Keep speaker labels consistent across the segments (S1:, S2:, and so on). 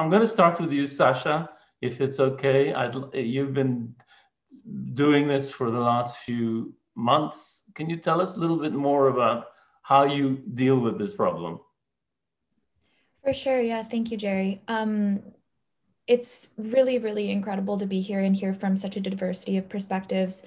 S1: I'm going to start with you, Sasha, if it's okay. I'd, you've been doing this for the last few months. Can you tell us a little bit more about how you deal with this problem?
S2: For sure. Yeah. Thank you, Jerry. Um, it's really, really incredible to be here and hear from such a diversity of perspectives.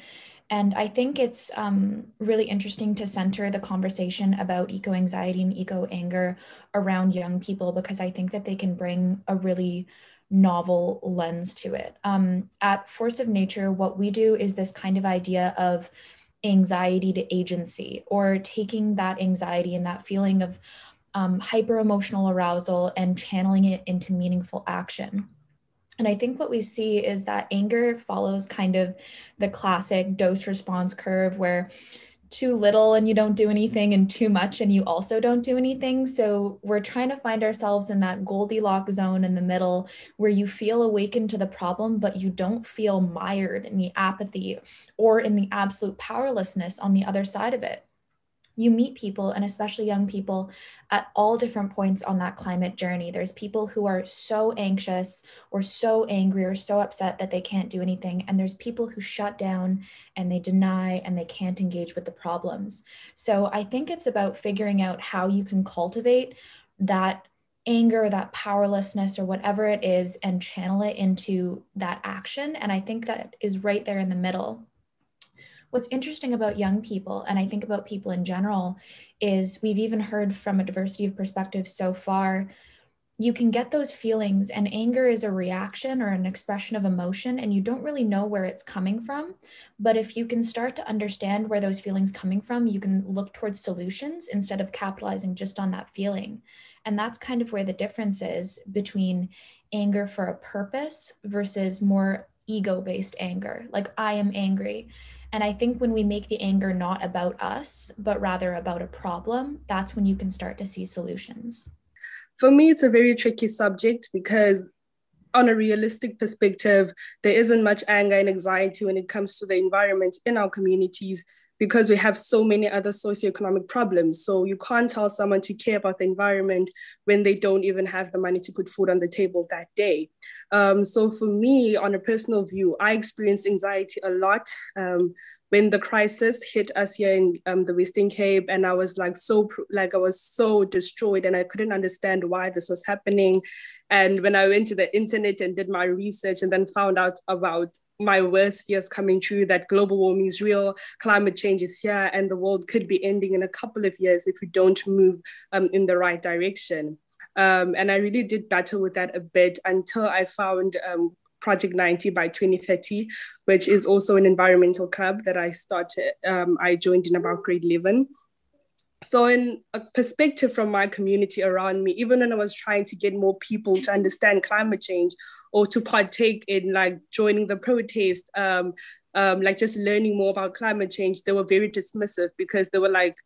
S2: And I think it's um, really interesting to center the conversation about eco anxiety and eco anger around young people because I think that they can bring a really novel lens to it. Um, at Force of Nature, what we do is this kind of idea of anxiety to agency or taking that anxiety and that feeling of um, hyper emotional arousal and channeling it into meaningful action. And I think what we see is that anger follows kind of the classic dose response curve where too little and you don't do anything and too much and you also don't do anything. So we're trying to find ourselves in that Goldilocks zone in the middle where you feel awakened to the problem, but you don't feel mired in the apathy or in the absolute powerlessness on the other side of it you meet people and especially young people at all different points on that climate journey. There's people who are so anxious or so angry or so upset that they can't do anything and there's people who shut down and they deny and they can't engage with the problems. So i think it's about figuring out how you can cultivate that anger that powerlessness or whatever it is and channel it into that action and i think that is right there in the middle what's interesting about young people, and I think about people in general, is we've even heard from a diversity of perspectives so far. You can get those feelings, and anger is a reaction or an expression of emotion, and you don't really know where it's coming from. But if you can start to understand where those feelings coming from, you can look towards solutions instead of capitalizing just on that feeling. And that's kind of where the difference is between anger for a purpose versus more ego based anger. Like, I am angry. And I think when we make the anger not about us, but rather about a problem, that's when you can start to see solutions.
S3: For me, it's a very tricky subject because, on a realistic perspective, there isn't much anger and anxiety when it comes to the environment in our communities because we have so many other socioeconomic problems. So you can't tell someone to care about the environment when they don't even have the money to put food on the table that day. Um, so for me, on a personal view, I experienced anxiety a lot. Um, when the crisis hit us here in um, the Western Cape, and I was like so like I was so destroyed, and I couldn't understand why this was happening. And when I went to the internet and did my research, and then found out about my worst fears coming true that global warming is real, climate change is here, and the world could be ending in a couple of years if we don't move um, in the right direction. Um, and I really did battle with that a bit until I found um, Project 90 by 2030, which is also an environmental club that I started, um, I joined in about grade 11. So, in a perspective from my community around me, even when I was trying to get more people to understand climate change or to partake in like joining the protest, um, um, like just learning more about climate change, they were very dismissive because they were like,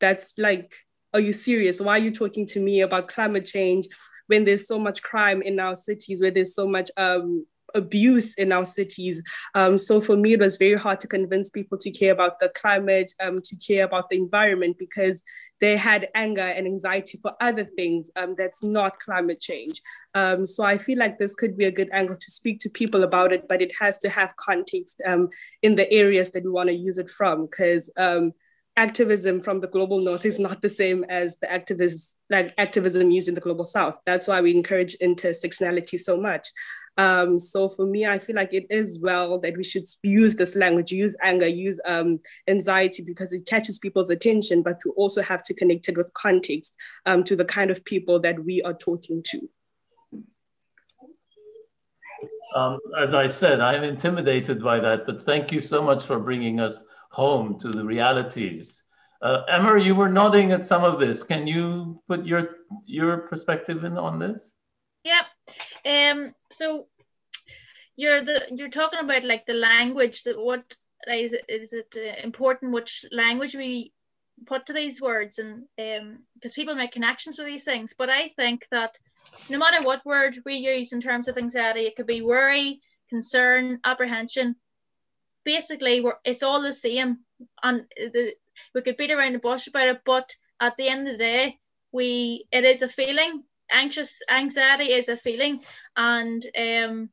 S3: that's like, are you serious? Why are you talking to me about climate change when there's so much crime in our cities, where there's so much um, abuse in our cities. Um, so for me, it was very hard to convince people to care about the climate, um, to care about the environment, because they had anger and anxiety for other things um, that's not climate change. Um, so I feel like this could be a good angle to speak to people about it, but it has to have context um, in the areas that we want to use it from, because um, activism from the global north is not the same as the activists like activism used in the global south. That's why we encourage intersectionality so much. Um, so for me i feel like it is well that we should use this language use anger use um, anxiety because it catches people's attention but we also have to connect it with context um, to the kind of people that we are talking to
S1: um, as I said, I'm intimidated by that, but thank you so much for bringing us home to the realities. Uh, Emma, you were nodding at some of this. Can you put your your perspective in on this?
S4: Yeah. Um. So you're the you're talking about like the language that what is it, is it uh, important which language we put to these words and um because people make connections with these things but i think that no matter what word we use in terms of anxiety it could be worry concern apprehension. Basically it's all the same. And the, we could beat around the bush about it but at the end of the day we it is a feeling. Anxious anxiety is a feeling. And um,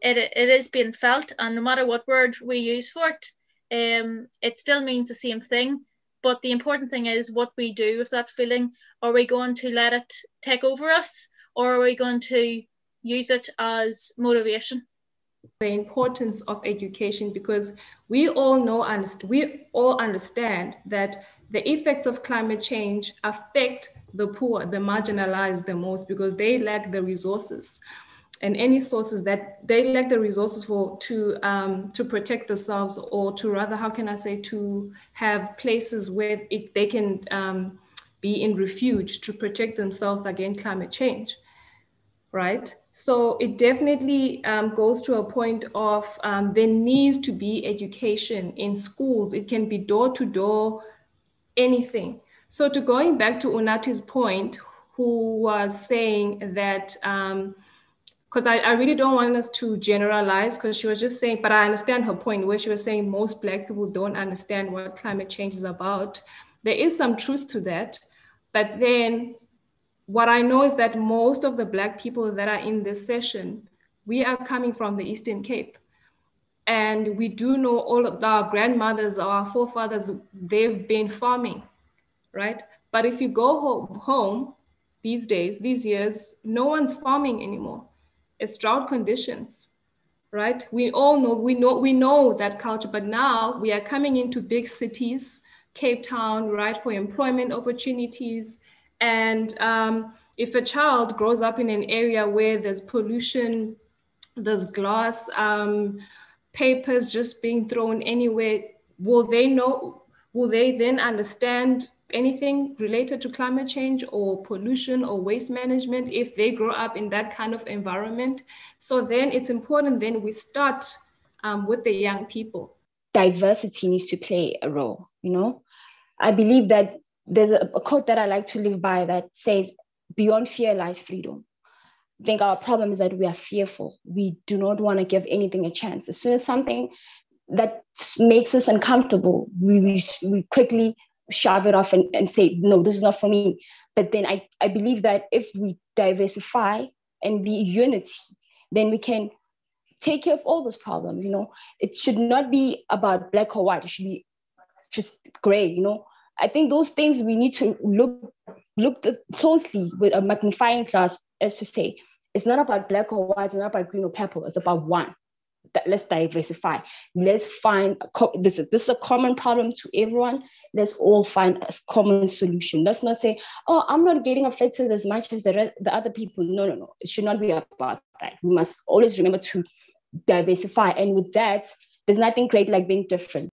S4: it, it is being felt. And no matter what word we use for it um, it still means the same thing but the important thing is what we do with that feeling are we going to let it take over us or are we going to use it as motivation?
S5: The importance of education because we all know and we all understand that the effects of climate change affect the poor, the marginalized the most because they lack the resources and any sources that they lack the resources for to um, to protect themselves or to rather how can I say to have places where it, they can um, be in refuge to protect themselves against climate change, right? So it definitely um, goes to a point of um, there needs to be education in schools. It can be door to door, anything. So to going back to Unati's point, who was saying that, because I, I really don't want us to generalize, because she was just saying, but I understand her point where she was saying most Black people don't understand what climate change is about. There is some truth to that. But then what I know is that most of the Black people that are in this session, we are coming from the Eastern Cape. And we do know all of our grandmothers, our forefathers, they've been farming, right? But if you go home, home these days, these years, no one's farming anymore. It's drought conditions, right? We all know, we know, we know that culture, but now we are coming into big cities, Cape Town, right, for employment opportunities, and um, if a child grows up in an area where there's pollution, there's glass, um, papers just being thrown anywhere, will they know, will they then understand anything related to climate change or pollution or waste management if they grow up in that kind of environment? So then it's important then we start um, with the young people.
S6: Diversity needs to play a role, you know? I believe that there's a, a quote that I like to live by that says, beyond fear lies freedom. I think our problem is that we are fearful. We do not want to give anything a chance. As soon as something that makes us uncomfortable, we, we, we quickly shove it off and, and say, no, this is not for me. But then I, I believe that if we diversify and be unity, then we can take care of all those problems. You know, it should not be about black or white. It should be just gray, you know. I think those things we need to look look closely with a magnifying glass, as to say, it's not about black or white, it's not about green or purple, it's about one. Let's diversify. Let's find this is this is a common problem to everyone. Let's all find a common solution. Let's not say, "Oh, I'm not getting affected as much as the the other people." No, no, no. It should not be about that. We must always remember to diversify, and with that, there's nothing great like being different.